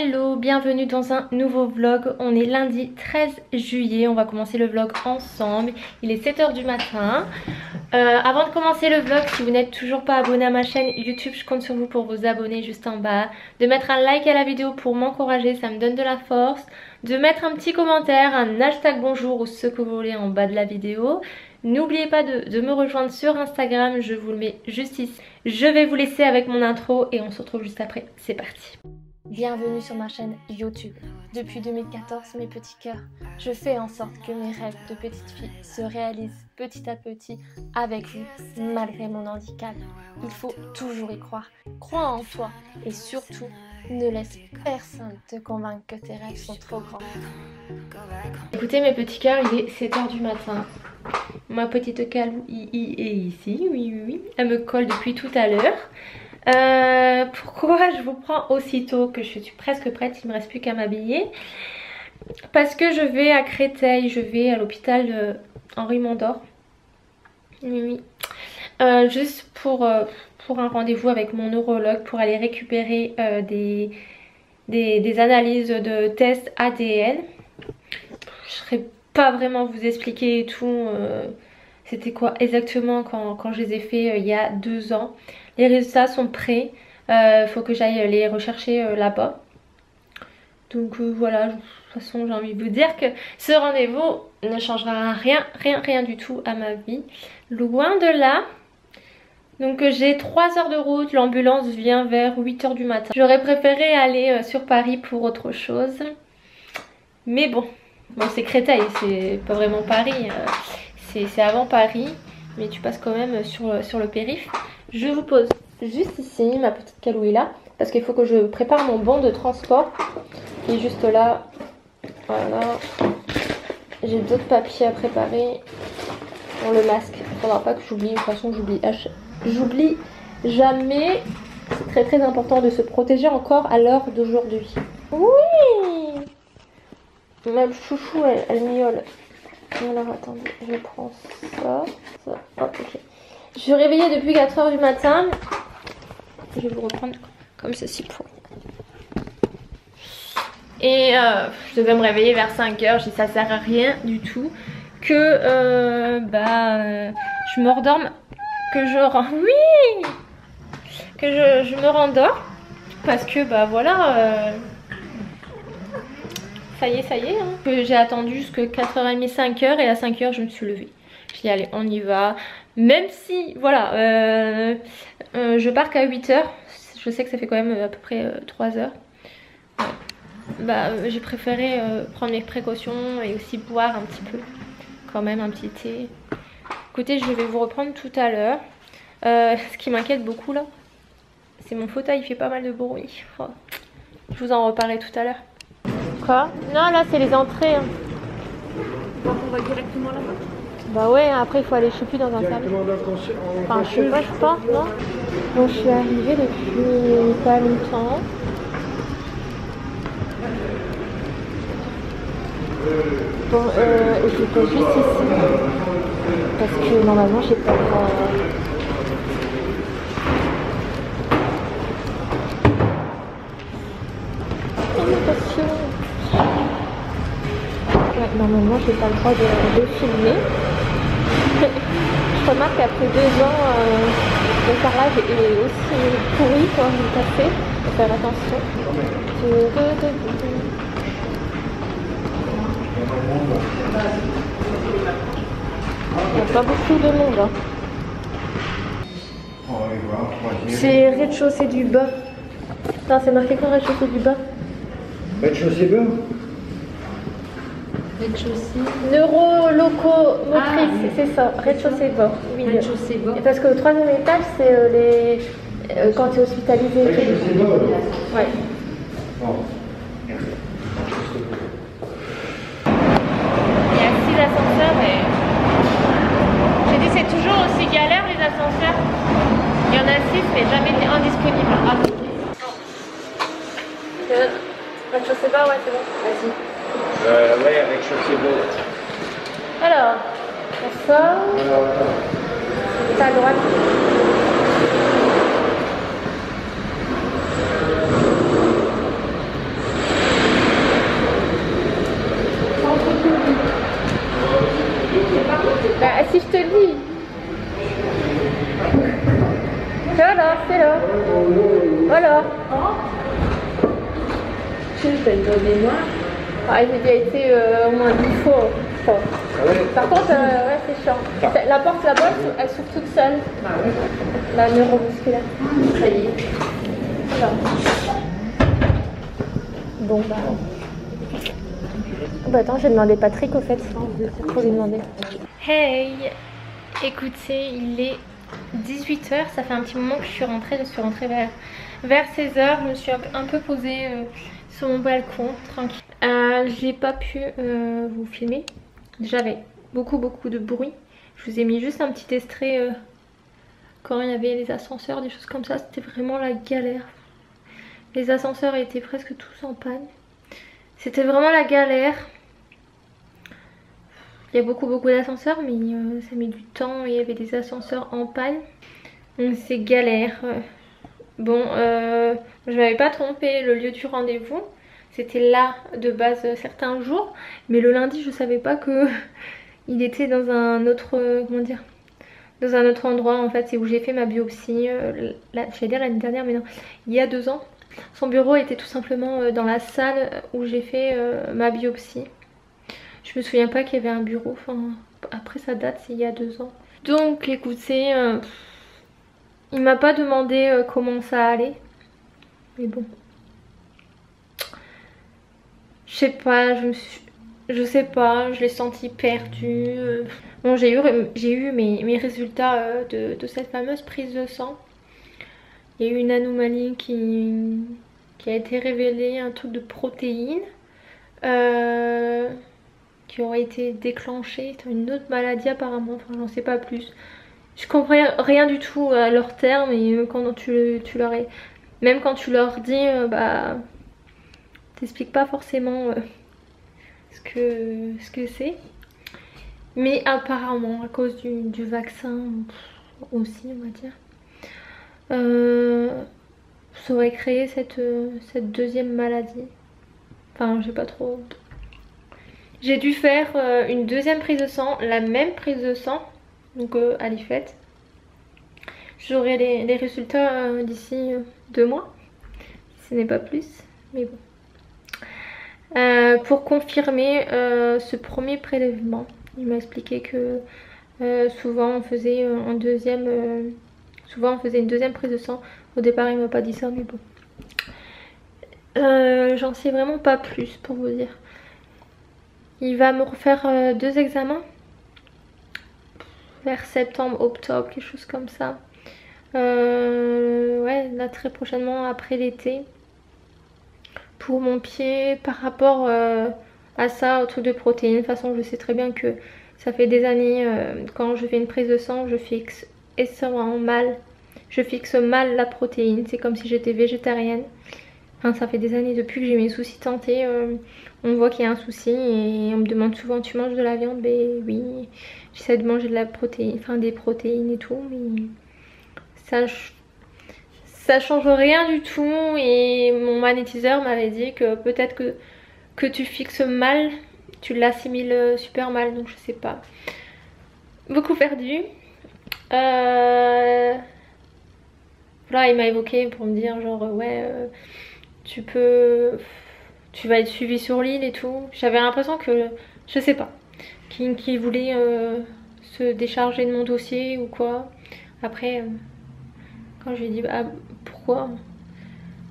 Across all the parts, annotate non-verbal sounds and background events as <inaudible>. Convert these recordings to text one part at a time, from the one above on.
Hello, bienvenue dans un nouveau vlog. On est lundi 13 juillet, on va commencer le vlog ensemble. Il est 7h du matin. Euh, avant de commencer le vlog, si vous n'êtes toujours pas abonné à ma chaîne YouTube, je compte sur vous pour vous abonner juste en bas. De mettre un like à la vidéo pour m'encourager, ça me donne de la force. De mettre un petit commentaire, un hashtag bonjour ou ce que vous voulez en bas de la vidéo. N'oubliez pas de, de, me rejoindre sur Instagram, je vous le mets juste ici. Je vais vous laisser avec mon intro et on se retrouve juste après. C'est parti Bienvenue sur ma chaîne YouTube. Depuis 2014, mes petits cœurs, je fais en sorte que mes rêves de petite fille se réalisent petit à petit avec vous, malgré mon handicap. Il faut toujours y croire. Crois en toi et surtout, ne laisse personne te convaincre que tes rêves sont trop grands. Écoutez mes petits cœurs, il est 7h du matin. Ma petite Calou est ici, oui, oui, oui. Elle me colle depuis tout à l'heure. Euh, pourquoi <laughs> je vous prends aussitôt que je suis presque prête, il me reste plus qu'à m'habiller Parce que je vais à Créteil, je vais à l'hôpital Henri Mondor. Oui, oui. Euh, juste pour, euh, pour un rendez-vous avec mon neurologue pour aller récupérer euh, des, des, analyses de tests ADN. Je serai pas vraiment vous expliquer tout. Euh, c'était quoi exactement quand, quand, je les ai fait il y a deux ans. Les résultats sont prêts. Euh, faut que j'aille les rechercher euh, là-bas. Donc euh, voilà, de toute façon j'ai envie de vous dire que ce rendez-vous ne changera rien, rien, rien du tout à ma vie. Loin de là. Donc j'ai 3 heures de route, l'ambulance vient vers 8h du matin. J'aurais préféré aller sur Paris pour autre chose. Mais bon, bon c'est Créteil, c'est pas vraiment Paris. C'est avant Paris, mais tu passes quand même sur, sur le périph'. Je vous pose juste ici ma petite calouilla parce qu'il faut que je prépare mon bon de transport qui est juste là. Voilà. J'ai d'autres papiers à préparer pour le masque. Il ne faudra pas que j'oublie. De toute façon, j'oublie. J'oublie jamais. C'est très très important de se protéger encore à l'heure d'aujourd'hui. Oui Ma chouchou, elle, miaule. Alors attendez, je prends ça. ça. Hop, ok. Je suis réveillée depuis 4h du matin. Je vais vous reprendre comme ceci pour. Et euh, je devais me réveiller vers 5h. Je dis ça sert à rien du tout. Que euh, bah je me redorme. Que je <laughs> Oui Que je, je me rendors. Parce que bah voilà. Euh, ça y est, ça y est. Hein. J'ai attendu jusque 4h30, 5h. Et à 5h, je me suis levée. Je dis allez, on y va. Même si, voilà, euh, euh, je pars qu'à 8h. Je sais que ça fait quand même euh, à peu près 3 heures. Bah, j'ai préféré prendre mes précautions et aussi boire un petit peu. Quand même, un petit thé. Écoutez, je vais vous reprendre tout à l'heure. <laughs> ce qui m'inquiète beaucoup là, c'est mon fauteuil, il fait pas mal de bruit. Oh. Je vous en reparlerai tout à l'heure. Quoi? Non, là, c'est les entrées. Hein. On va directement là-bas. Bah ouais, après il faut aller, je sais plus, dans un service. Enfin, je sais pas, je pense, non Bon, je suis arrivée depuis pas longtemps. Bon, euh, j'étais juste ici. Parce que normalement, j'ai pas... Euh... Ouais, normalement, j'ai pas le droit de, de filmer. Remarque qu'après deux ans, euh, le carrelage est aussi pourri quand le café. Faut faire attention. Il n'y a pas beaucoup de monde. Hein. C'est rez-de-chaussée du bas. C'est marqué quoi rez-de-chaussée du bas? Rez-de-chaussée bas? Rez-de-chaussée. Neurolocomotrice, ah, c'est ça. Rez-de-chaussée bas. Oui, rez-de-chaussée bas. Parce qu'au troisième étage, c'est euh, les. Euh, quand tu es hospitalisé. Rez-de-chaussée bas Ouais. Bon. Il y a six ascenseurs et. J'ai dit, c'est toujours aussi galère les ascenseurs. Il y en a six, mais jamais indisponible. Ah, euh, Rez-de-chaussée bas, ouais, c'est bon. Vas-y. Euh, ouais, avec Chaussée-Beau. Alors, on sort. Alors, attends. à droite. Bah, si je te le dis. C'est là, c'est là. Voilà. Je vais te donner moi. Ah, j'ai déjà été euh, au moins 10 fois. Ah ouais Par contre, euh, ouais, c'est chiant. Ah. La porte là-bas, elle s'ouvre toute seule. Bah oui. La neuromusculaire. Ça y est. Voilà. Bon, bah. Bah attends, j'ai demandé Patrick au fait. Faut lui demander. Hey Écoutez, il est 18h, ça fait un petit moment que je suis rentrée, je suis rentrée vers, vers 16h, je me suis un peu posée euh, sur mon balcon, tranquille. Euh, j'ai pas pu euh, vous filmer, j'avais beaucoup beaucoup de bruit. Je vous ai mis juste un petit extrait euh, quand il y avait les ascenseurs, des choses comme ça, c'était vraiment la galère. Les ascenseurs étaient presque tous en panne. C'était vraiment la galère. Il y a beaucoup beaucoup d'ascenseurs mais ça met du temps et il y avait des ascenseurs en panne. Donc c'est galère. Bon, je m'avais pas trompé le lieu du rendez-vous. C'était là de base certains jours. Mais le lundi je savais pas que <laughs> il était dans un autre... euh, comment dire dans un autre endroit en fait, c'est où j'ai fait ma biopsie, euh, la- j'allais dire l'année dernière mais non, il y a deux ans. Son bureau était tout simplement euh, dans la salle où j'ai fait ma biopsie. Je me souviens pas qu'il y avait un bureau, enfin après ça date, c'est il y a deux ans. Donc écoutez, il m'a pas demandé comment ça allait. Mais bon. Je sais pas, je me suis... Je sais pas, je l'ai senti perdu. euh. Bon, j'ai eu, eu mes, mes résultats euh, de, de cette fameuse prise de sang. Il y a eu une anomalie qui, qui a été révélée, un truc de protéines. euh, qui aurait été déclenchée dans une autre maladie apparemment, enfin j'en sais pas plus. Je comprends rien du tout à leurs termes et quand tu, tu leur es... Même quand tu leur dis, bah... T'expliques pas forcément euh, ce que ce que c'est. Mais apparemment, à cause du, du vaccin aussi, on va dire, euh, ça aurait créé cette, euh, cette deuxième maladie. Enfin, j'ai pas trop... J'ai dû faire une deuxième prise de sang, la même prise de sang, donc à l'IFET. J'aurai les, les résultats d'ici deux mois, ce n'est pas plus, mais bon. Euh, pour confirmer euh, ce premier prélèvement, il m'a expliqué que euh, souvent on faisait un deuxième, souvent on faisait une deuxième prise de sang. Au départ, il m'a pas dit ça, mais bon. J'en sais vraiment pas plus pour vous dire. Il va me refaire deux examens vers septembre, octobre, quelque chose comme ça. Ouais, là très prochainement après l'été. Pour mon pied, par rapport euh, à ça, au truc de protéines. De toute façon, je sais très bien que ça fait des années, euh, quand je fais une prise de sang, je fixe extrêmement mal. Je fixe mal la protéine. C'est comme si j'étais végétarienne. Enfin, ça fait des années depuis que j'ai mes soucis santé. euh, on voit qu'il y a un souci et on me demande souvent tu manges de la viande? Ben oui, j'essaie de manger de la protéine, enfin des protéines et tout, mais ça, ch- ça change rien du tout. Et mon magnétiseur m'avait dit que peut-être que, tu fixes mal, tu l'assimiles euh, super mal, donc je sais pas. Beaucoup perdu. Euh... Voilà, il m'a évoqué pour me dire genre ouais, euh, tu peux, tu vas être suivi sur l'île et tout. J'avais l'impression que, je sais pas, qu'il qu'il voulait euh, se décharger de mon dossier ou quoi. Après, euh, je lui ai dit bah, pourquoi,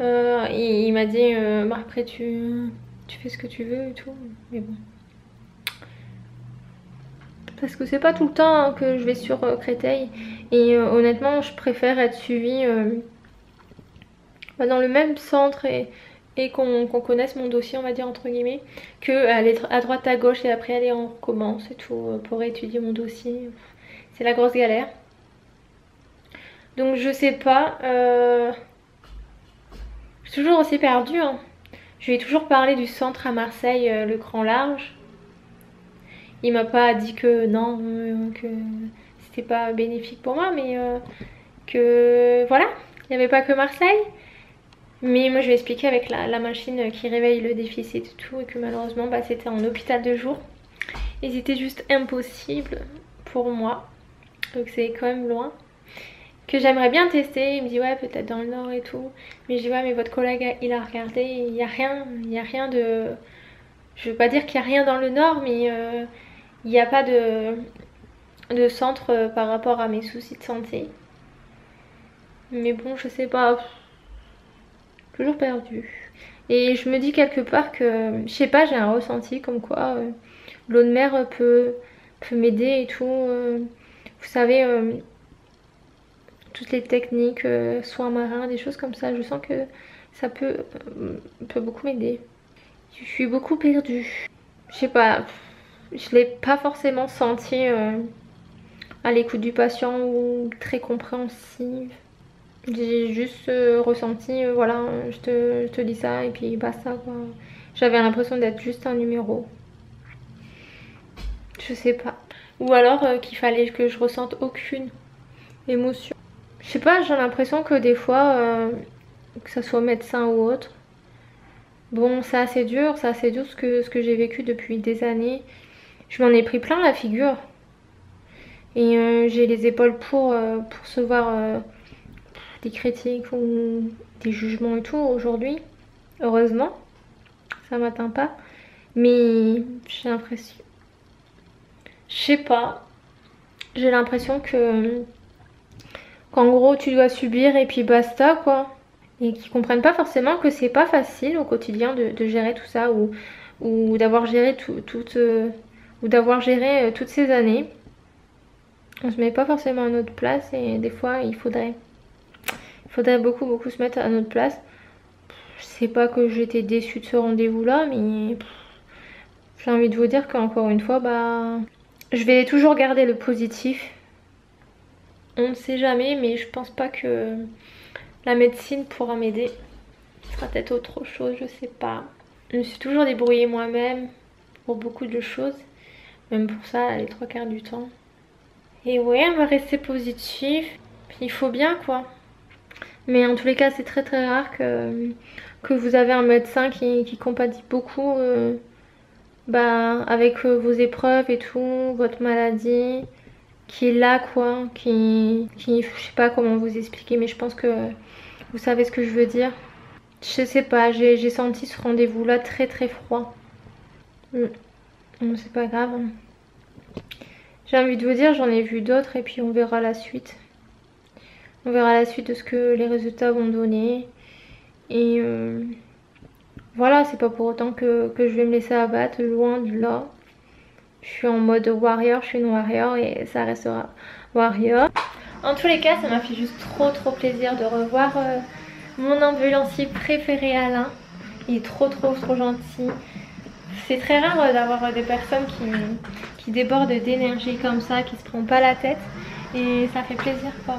euh, il, m'a dit euh, après tu, fais ce que tu veux et tout. Mais bon. Parce que c'est pas tout le temps hein, que je vais sur euh, Créteil. Et honnêtement, je préfère être suivie bah, dans le même centre et, qu'on connaisse mon dossier, on va dire entre guillemets, que aller à droite à gauche et après aller on recommence et tout pour étudier mon dossier. C'est la grosse galère. Donc je sais pas. euh, Je suis toujours aussi perdue. hein. Je lui ai toujours parlé du centre à Marseille, euh, le grand large. Il m'a pas dit que non, euh, que c'était pas bénéfique pour moi, mais que voilà, il n'y avait pas que Marseille. Mais moi je lui ai expliqué avec la, la machine qui réveille le déficit et tout, et que malheureusement bah, c'était en hôpital de jour. Et c'était juste impossible pour moi. Donc c'est quand même loin. Que j'aimerais bien tester. Il me dit ouais peut-être dans le nord et tout. Mais je dis ouais mais votre collègue il a regardé, il n'y a rien, il n'y a rien de... Je veux pas dire qu'il n'y a rien dans le nord mais euh, il n'y a pas de, de centre euh, par rapport à mes soucis de santé. Mais bon je sais pas, toujours perdu. Et je me dis quelque part que, je sais pas, j'ai un ressenti comme quoi euh, l'eau de mer peut, peut m'aider et tout. vous savez, toutes les techniques, euh, soins marins, des choses comme ça. Je sens que ça peut, euh, peut beaucoup m'aider. Je suis beaucoup perdue. Je sais pas, je l'ai pas forcément senti euh, à l'écoute du patient ou très compréhensive. J'ai juste ressenti, voilà, je te, je te, dis ça et puis basta quoi. J'avais l'impression d'être juste un numéro. Je sais pas. Ou alors qu'il fallait que je ressente aucune émotion. Je sais pas, j'ai l'impression que des fois, euh, que ce soit médecin ou autre, bon, c'est assez dur, c'est assez dur ce que, ce que j'ai vécu depuis des années. Je m'en ai pris plein la figure. Et euh, j'ai les épaules pour, euh, pour recevoir des critiques ou des jugements et tout aujourd'hui. Heureusement, ça m'atteint pas. Mais j'ai l'impression... Je sais pas. J'ai l'impression que qu'en gros tu dois subir et puis basta quoi. Et qui comprennent pas forcément que c'est pas facile au quotidien de, gérer tout ça ou, d'avoir géré tout, euh, ou d'avoir géré euh, toutes ces années. On se met pas forcément à notre place et des fois il faudrait faudrait beaucoup beaucoup se mettre à notre place. Je sais pas que j'étais déçue de ce rendez-vous là mais j'ai envie de vous dire qu'encore une fois bah je vais toujours garder le positif on ne sait jamais, mais je pense pas que la médecine pourra m'aider. Ce sera peut-être autre chose, je sais pas. Je me suis toujours débrouillée moi-même pour beaucoup de choses. Même pour ça, les trois quarts du temps. Et ouais, on va rester positif. il faut bien quoi. Mais en tous les cas, c'est très très rare que, que vous avez un médecin qui, qui compatit beaucoup euh, bah, avec euh, vos épreuves et tout, votre maladie qui est là quoi, qui, qui, je sais pas comment vous expliquer mais je pense que vous savez ce que je veux dire. Je sais pas, j'ai senti ce rendez-vous là très très froid. Hmm. C'est pas grave. J'ai envie de vous dire, j'en ai vu d'autres et puis on verra la suite. On verra la suite de ce que les résultats vont donner. Et euh, voilà, c'est pas pour autant que, que je vais me laisser abattre, loin de là. Je suis en mode warrior, je suis une warrior et ça restera warrior. En tous les cas, ça m'a fait juste trop trop plaisir de revoir euh, mon ambulancier préféré Alain. Il est trop trop trop gentil. C'est très rare euh, d'avoir euh, des personnes qui, qui débordent d'énergie comme ça, qui se prennent pas la tête. Et ça fait plaisir quoi.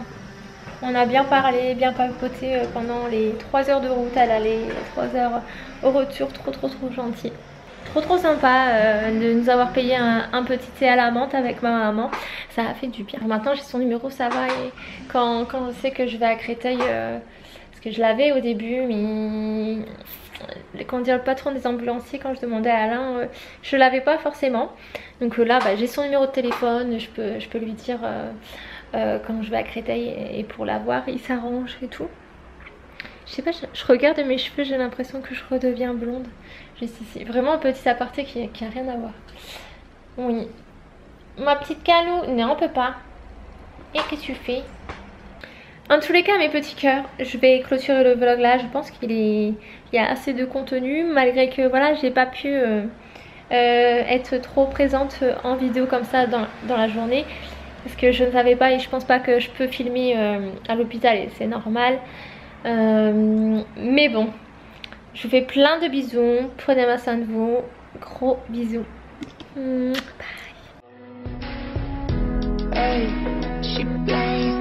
On a bien parlé, bien papoté pendant les 3 heures de route à l'aller, 3 heures au retour, trop trop trop gentil. Trop trop sympa euh, de nous avoir payé un, petit thé à la menthe avec ma maman. Ça a fait du bien. Maintenant j'ai son numéro, ça va. Et quand, quand je sais que je vais à Créteil, euh, parce que je l'avais au début, mais quand dire le patron des ambulanciers, quand je demandais à Alain, euh, je l'avais pas forcément. Donc là, bah, j'ai son numéro de téléphone, je peux, je peux lui dire quand je vais à Créteil et, pour l'avoir, il s'arrange et tout. Je sais pas, je regarde mes cheveux, j'ai l'impression que je redeviens blonde. Juste ici. Vraiment un petit aparté qui, qui a rien à voir. Oui. Ma petite Calou, non on peut pas. Et qu'est-ce que tu fais? En tous les cas mes petits cœurs, je vais clôturer le vlog là. Je pense qu'il. Il y a assez de contenu malgré que voilà j'ai pas pu euh, euh, être trop présente en vidéo comme ça dans, la journée. Parce que je ne savais pas et je pense pas que je peux filmer euh, à l'hôpital et c'est normal. Mais bon, je vous fais plein de bisous. Prenez ma soin de vous. Gros bisous. Bye.